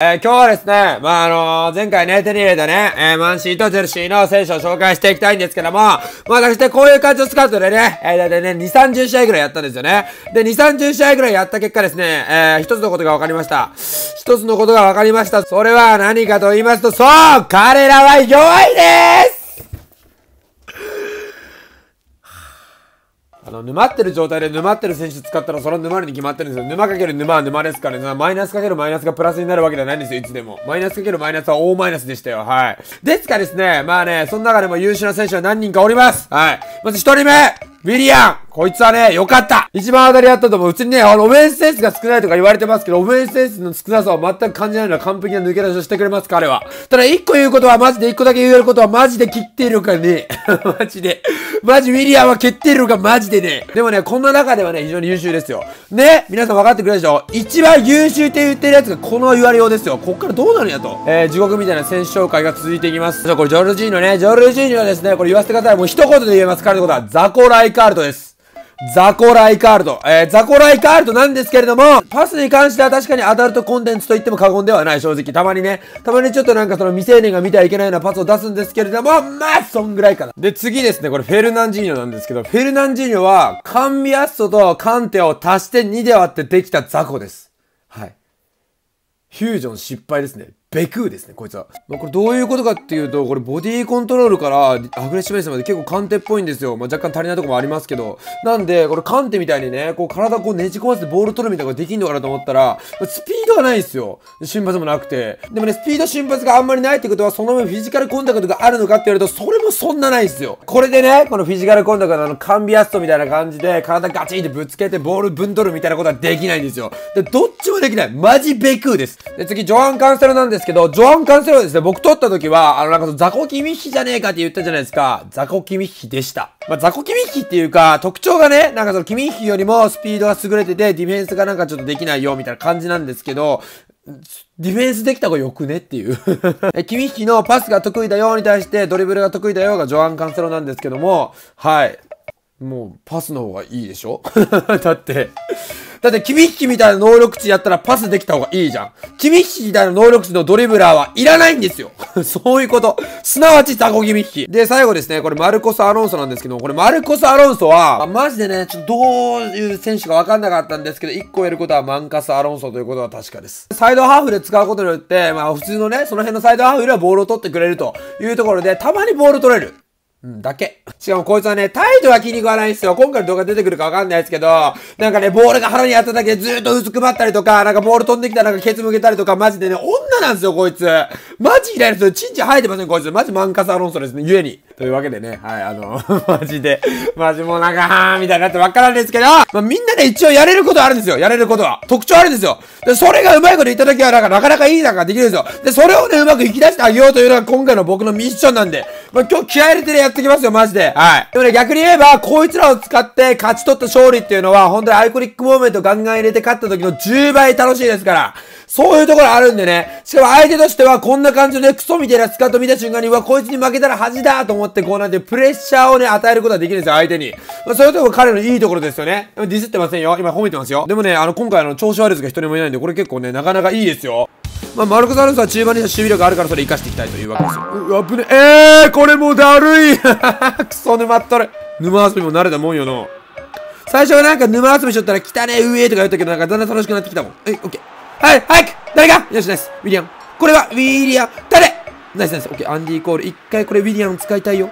えー、今日はですね、まあ、あのー、前回ね、手に入れたね、えー、マンシーとジェルシーの選手を紹介していきたいんですけども、まあ、私ね、こういう感じのスカウトでね、えー、だいたいね、2、30試合ぐらいやったんですよね。で、2、30試合ぐらいやった結果ですね、えー、一つのことが分かりました。一つのことが分かりました。それは何かと言いますと、そう彼らは弱いですあの、沼ってる状態で沼ってる選手使ったらそれは沼るに決まってるんですよ。沼かける沼は沼ですからね。マイナスかけるマイナスがプラスになるわけではないんですよ、いつでも。マイナスかけるマイナスは大マイナスでしたよ。はい。ですからですね、まあね、その中でも優秀な選手は何人かおります。はい。まず一人目ウィリアンこいつはね、良かった一番当たりあったと思う。うちにね、あの、オフェンスセンスが少ないとか言われてますけど、オフェンスセンスの少なさを全く感じないのは完璧な抜け出しをしてくれます、彼は。ただ、一個言うことはマジで、一個だけ言えることはマジで切っているかね。マジで。マジウィリアムは決定力がマジでね。でもね、この中ではね、非常に優秀ですよ。ね皆さん分かってくれるでしょ？一番優秀って言ってるやつがこの言われようですよ。こっからどうなるんやと。えー、地獄みたいな選手紹介が続いていきます。じゃあこれジョルジーニョね。ジョルジーニョはですね、これ言わせてください。もう一言で言えます。彼のことはザコライカールトです。ザコライカールド。えー、ザコライカールドなんですけれども、パスに関しては確かにアダルトコンテンツと言っても過言ではない、正直。たまにね、たまにちょっとなんかその未成年が見てはいけないようなパスを出すんですけれども、まあ、そんぐらいかな。で、次ですね、これフェルナンジーニョなんですけど、フェルナンジーニョは、カンビアッソとカンテを足して2で割ってできたザコです。はい。フュージョン失敗ですね。ベクーですね、こいつは。まあ、これどういうことかっていうと、これボディコントロールからアグレッシブネスまで結構カンテっぽいんですよ。まあ、若干足りないとこもありますけど。なんで、これカンテみたいにね、こう体こうねじ込ませてボール取るみたいなことできんのかなと思ったら、スピードがないんですよ。瞬発もなくて。でもね、スピード瞬発があんまりないってことは、その分フィジカルコンタクトがあるのかって言われると、それもそんなないんですよ。これでね、このフィジカルコンタクトのあの、カンビアストみたいな感じで、体ガチンってぶつけてボールぶん取るみたいなことはできないんですよ。で、どっちもできない。マジベクーです。で、次、ジョアン・カンセロなんですですけど、ジョアン・カンセロですね、僕撮った時は、あの、なんかそのザコキミッヒじゃねえかって言ったじゃないですか。ザコキミッヒでした。まあ、ザコキミッヒっていうか、特徴がね、なんかそのキミッヒよりもスピードが優れてて、ディフェンスがなんかちょっとできないよ、みたいな感じなんですけど、ディフェンスできた方がよくねっていう え、キミッヒのパスが得意だよに対してドリブルが得意だよがジョアン・カンセロなんですけども、はい。もう、パスの方がいいでしょ？だってだって、キミッヒみたいな能力値やったらパスできた方がいいじゃん。キミッヒみたいな能力値のドリブラーはいらないんですよ。そういうこと。すなわちザコキミッヒ。で、最後ですね、これマルコス・アロンソなんですけど、これマルコス・アロンソは、まあ、マジでね、ちょっとどういう選手かわかんなかったんですけど、1個やることはマンカス・アロンソということは確かです。サイドハーフで使うことによって、まあ普通のね、その辺のサイドハーフよりはボールを取ってくれるというところで、たまにボール取れる。うん、だけ。しかもこいつはね、態度は気に食わないんですよ。今回の動画出てくるかわかんないですけど、なんかね、ボールが腹に当たっただけでずーっと薄くばったりとか、なんかボール飛んできたらなんかケツ向けたりとか、マジでね、女なんですよ、こいつ。マジイライラする。チンチン生えてません、こいつ。マジマンカサロンソですね、ゆえに。というわけでね、はい、あの、マジで、マジもうなんか、はーみたいになってわからんですけど、まあ、みんなね、一応やれることあるんですよ。やれることは。特徴あるんですよ。で、それがうまいこと言った時は、なんか、なかなかいいなんかできるんですよ。で、それをね、うまく引き出してあげようというのが今回の僕のミッションなんで、まあ、今日気合入れてるやってきますよ、マジで。はい。でもね、逆に言えば、こいつらを使って勝ち取った勝利っていうのは、本当にアイコニックモーメントガンガン入れて勝った時の10倍楽しいですから。そういうところあるんでね。しかも相手としてはこんな感じでクソみたいなスカート見た瞬間に、うわ、こいつに負けたら恥だと思ってこうなんてプレッシャーをね、与えることができるんですよ、相手に。まあ、そういうところ彼のいいところですよね。ディスってませんよ。今褒めてますよ。でもね、あの、今回あの、調子悪いやつが一人もいないんで、これ結構ね、なかなかいいですよ。まあ、マルコ・サルスは中盤に守備力あるからそれ活かしていきたいというわけですよ。うわ、ぶね、えー、これもだるい クソ沼っとる。沼遊びも慣れたもんよの。最初はなんか沼遊びしとったら汚ね上とか言ったけど、なんかだんだん楽しくなってきたもん。え、オッケー。はい、早く誰かよし、ナイス。ウィリアム。これは、ウィリアム。誰？ナイスナイス。オッケー、アンディ・コール。一回これウィリアム使いたいよ。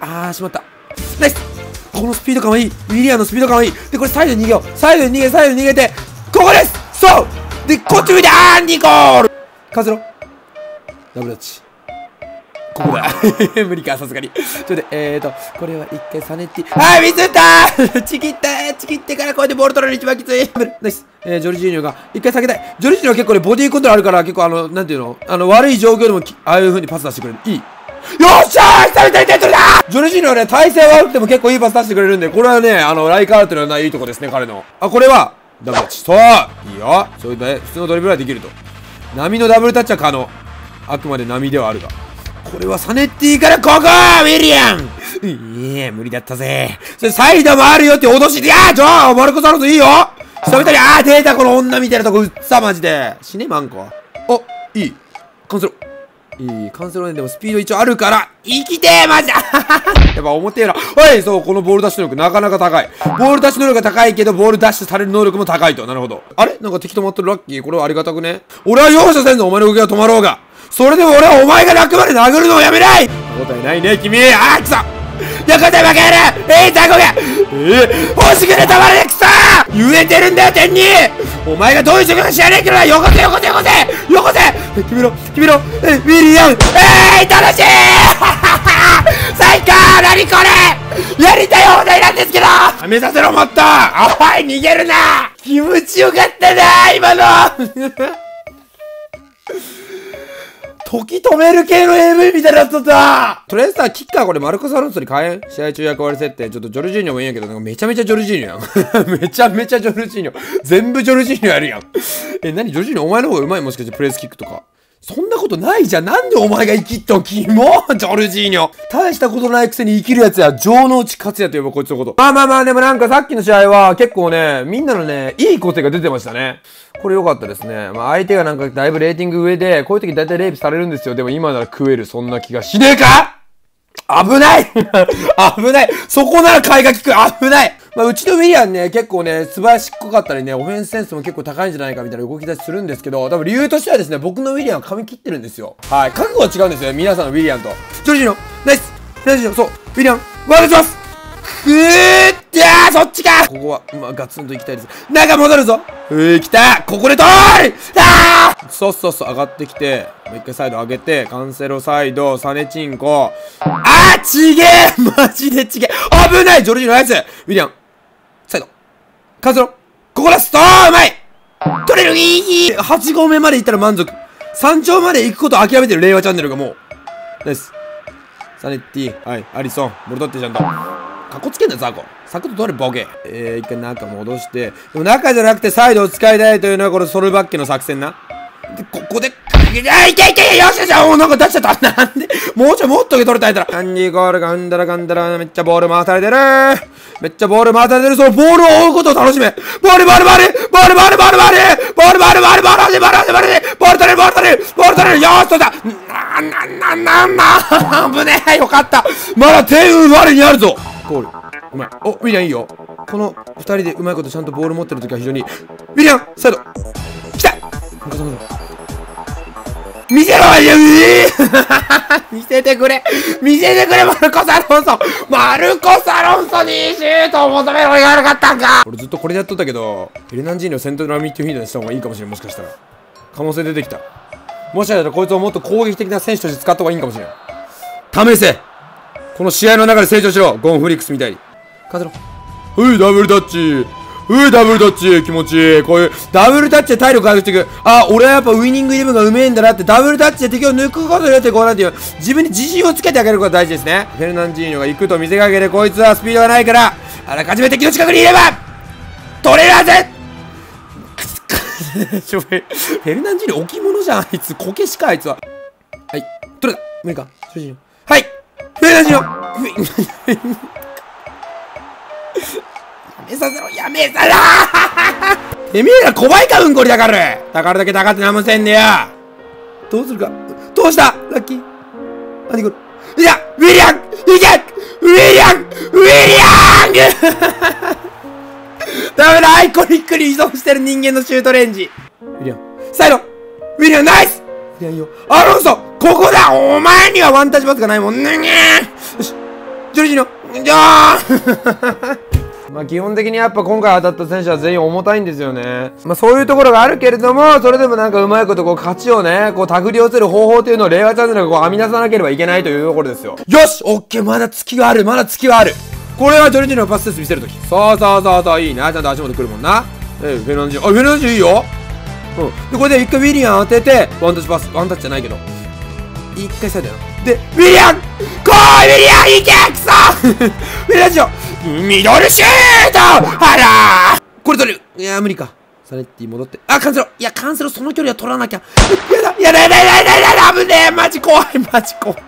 あー、しまった。ナイスこのスピード感はいい。ウィリアムのスピード感はいい。で、これサイドに逃げよう。サイドに逃げ、サイドに逃げて、ここですそうで、こっち向いて、アンディ・コールカズロダブルダッチ。ここだ。無理か、さすがに。ちょっとえーと、これは一回サネッティ。あー、ミスった ちぎったちぎってからこうやってボール取る一番きつい。ナイス。えー、ジョルジーニョが一回下げたい。ジョルジーニョは結構ね、ボディーコントロールあるから、結構あの、なんていうの？あの、悪い状況でも、ああいう風にパス出してくれる。いい。よっしゃー久々に点取れたジョルジーニョはね、体勢悪くても結構いいパス出してくれるんで、これはね、あの、ライカールっていうのはないいとこですね、彼の。あ、これは、ダブルタッチ。そういいよそういうね、普通のドリブルはできると。波のダブルタッチは可能。あくまで波ではあるが。これはサネッティからここウィリアン。いえ、無理だったぜ。それサイドもあるよって脅しで、いやーちょマルコサロスいいよ。久々に、あー出たこの女みたいなとこうっさ、マジで。死ね、マンコ。お、いい。カンセロいいカンセロねでもスピード一応あるから生きてーマジ やっぱ表裏はいそうこのボールダッシュ能力なかなか高い。ボールダッシュ能力が高いけどボールダッシュされる能力も高いと。なるほど。あれ？なんか敵止まってるラッキー？これはありがたくね？俺は容赦せんぞお前の動きが止まろうがそれでも俺はお前が泣くまで殴るのをやめない。答えないね君。あーくそ横手負ける。えいザコがえー、欲しくねたまらねくそ言えてるんだよ天に。お前がどういう状況か知らねえけどな。よこせよこせよこせ。よこせ。え君の君のえウィリアムえー、楽しい。最高。何これ。やりたい放題なんですけど。やめさせろもっと。おい逃げるな。気持ちよかったな今の時止める系の AV みたいなやつだったとりあえずさ、キッカーこれマルコス・アロンソに変え試合中役割設定。ちょっとジョルジーニョもいいんやけど、なんかめちゃめちゃジョルジーニョやん。めちゃめちゃジョルジーニョ。全部ジョルジーニョやるやん。え、なにジョルジーニョ？お前の方が上手いもしかしてプレスキックとか。そんなことないじゃん。なんでお前が生きっとキモジョルジーニョ。大したことないくせに生きるやつや。城之内勝也といえばこいつのこと。まあまあまあ、でもなんかさっきの試合は結構ね、みんなのね、いい個性が出てましたね。これ良かったですね。まあ相手がなんかだいぶレーティング上で、こういう時大体レイプされるんですよ。でも今なら食える。そんな気がしねえか危ない！危ない！そこなら買いが利く危ない！まあ、うちのウィリアンね、結構ね、素晴らしっこかったりね、オフェンスセンスも結構高いんじゃないかみたいな動き出しするんですけど、多分理由としてはですね、僕のウィリアンは髪切ってるんですよ。はい。覚悟は違うんですよ、皆さんのウィリアンと。ジョルジーノ、ナイス！ナイス！そう、ウィリアン、ワールドします！くーってーそっちかここは、まあ、ガツンと行きたいです。中戻るぞうー、来たここで通りあーそうそうそう、上がってきて、もう一回サイド上げて、カンセロサイド、サネチンコ。あーちげえ マジでちげえ危ないジョルジーノナイスウィリアン、サイド。カンセロ。ここラストうまい取れるいい !8 合目まで行ったら満足。山頂まで行くこと諦めてる令和チャンネルがもう。ナイス。サネッティ。はい。アリソン。ボルトってちゃんと。かっこつけんだよ、ザコ。サクッと取れ、ボケ。えー、一回中戻して。でも中じゃなくてサイドを使いたいというのはこれソルバッケの作戦な。で、ここで、あ、いけいけよしよしおなんか出しちゃった。なんで？もうちょいもっと受け取れたいたら。カンディゴールガンダラガンダラ、めっちゃボール回されてるめっちゃボール回されてる。そのボールを追うことを楽しめ。ボールボールボールボールボールボールボールボールボールボールボールボールボールボールボールボール取れるボール取れるボール取れるよーし取ったな、な、な、な、な、危ねえよかったまだ点我にあるぞゴール。うまい。お、ウィリアンいいよ。この二人でうまいことちゃんとボール持ってるときは非常に。ウィリアンサイド来た見せろ 見せてくれ見せてくれマルコス・アロンソマルコス・アロンソにシュートを求める俺が悪かったんか俺ずっとこれでやっとったけど、フェルナンジーニをセントラミッドフィードにした方がいいかもしれん、もしかしたら。可能性出てきた。もしかしたらこいつをもっと攻撃的な選手として使った方がいいかもしれん。試せこの試合の中で成長しろゴンフリックスみたいに。カズロ。うい、ダブルタッチうい、ダブルタッチ気持ちいい。こういう、ダブルタッチで体力回復していく。あ、俺はやっぱウイニングイレブンがうめえんだなって、ダブルタッチで敵を抜くことによって、こうなんていう、自分に自信をつけてあげることが大事ですね。フェルナンジーニョが行くと見せかけて、こいつはスピードがないから、あらかじめ敵の近くにいれば、取れるはず ちょ、フェルナンジーニョ置物じゃん、あいつ。こけしか、あいつは。はい。取れた。無理か。はい。フェルナンジーニョめさせろやめさろ！てめえら小バイかうんこりだからだからだけ高って何もせんねや！どうするか？どうした？ラッキー。何これ？いやウィリアン！いけ！ウィリアン！ウィリアン！ダメだアイコニックに依存してる人間のシュートレンジ。ウィリアン。サイドウィリアンナイスウィリアロンソここだ！お前にはワンタッチパスがないもんね。よし。ジョルジーノじゃー まあ基本的にやっぱ今回当たった選手は全員重たいんですよね。まあそういうところがあるけれども、それでもなんかうまいことこう勝ちをね、こう手繰り寄せる方法というのを令和チャンネルがこう編み出さなければいけないというところですよ。よし！オッケー！まだ月がある！まだ月はある！これはジョルジーノのパスセンス見せるとき。そうそうそうそう、いいな。ちゃんと足元来るもんな。え、フェルナンジー、あ、フェルナンジーいいよ。うん。で、これで一回ウィリアン当てて、ワンタッチパス、ワンタッチじゃないけど。一回サイドやな。で、ウィリアン来いウィリアン行けくそ ウィリアンしよミドルシュートあらこれ取れるいや、無理か。サネッティ戻って。あ、カンセロいや、カンセロその距離は取らなきゃ。やだやだやだやだやだやだ危ねえマジ怖いマジ怖い。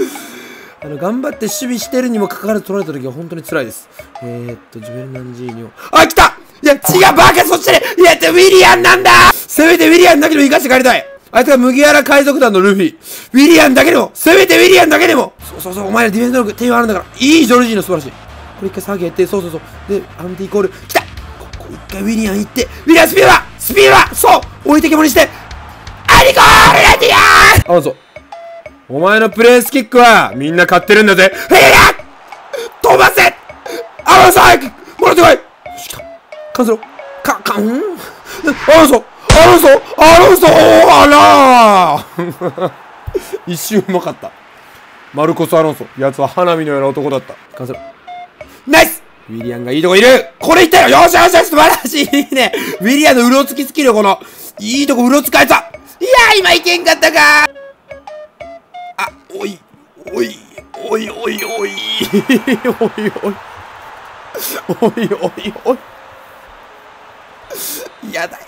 あの、頑張って守備してるにもかかわらず取られた時は本当に辛いです。えー、っと、ジュベルナンジーニョ。あ、来たいや、違うバカそっちでいや、ウィリアンなんだせめてウィリアンだけでも生かして帰りたいあいつが麦わら海賊団のルフィ。ウィリアンだけでもせめてウィリアンだけでもそうそうそう、お前らディフェンス力手があるんだから。いいジョルジーノ素晴らしい。これ一回下げて、そうそうそう。で、アンティーコール。来たここ一回ウィリアン行って、ウィリアンスピードだスピードだそう置いてけぼりして、アリコールレディアーあ、そう。お前のプレースキックは、みんな買ってるんだぜ。ウィリアン飛ばせアロンソ早くもらってこい。カンセロ。か、かん？アロンソアロンソアロンソあら 一瞬うまかった。マルコス・アロンソ。奴は花火のような男だった。カンセロ。ナイス！ウィリアンがいいとこいる。これいったよ。よしよしよし素晴らしい。ね。ウィリアンのうろつきスキルこの、いいとこうろつかえた。いやー今いけんかったか。あおい、おい、おい、おいおい おい、おいおい。おいおいおい。やだよ。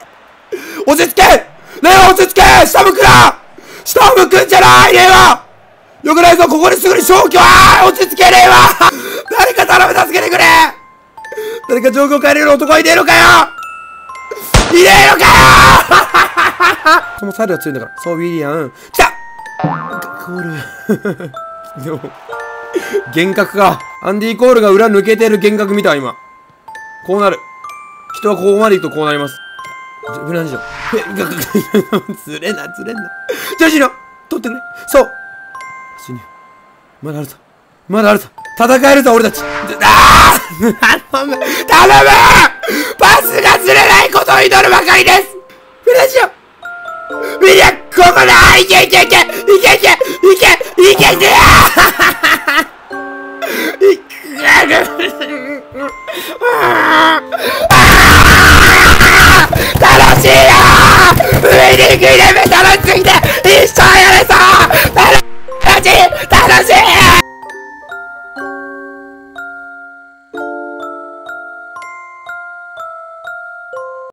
落ち着けレオ落ち着け下向くな下向くんじゃないレオよくないぞここにすぐに消去あ落ち着けレオ 誰か頼む助けてくれ誰か状況変えれる男はいねえのかよいねえのかよ そのサイドが強いんだから。そう、ウィリアン。来たコール。でも、幻覚か。アンディ・コールが裏抜けてる幻覚見た、今。こうなる。人はここまで行くとこうなります。無難じゃん。ずれな、ずれんな。ジョジの取ってくれ。そう。死ぬ。まだあるぞ。まだあるぞ。戦えるぞ、俺たち。ああ頼む頼むパスがずれないことを祈るばかりですフランジオウィリア、ここだいけいけいけいけいけいけいけいけいけ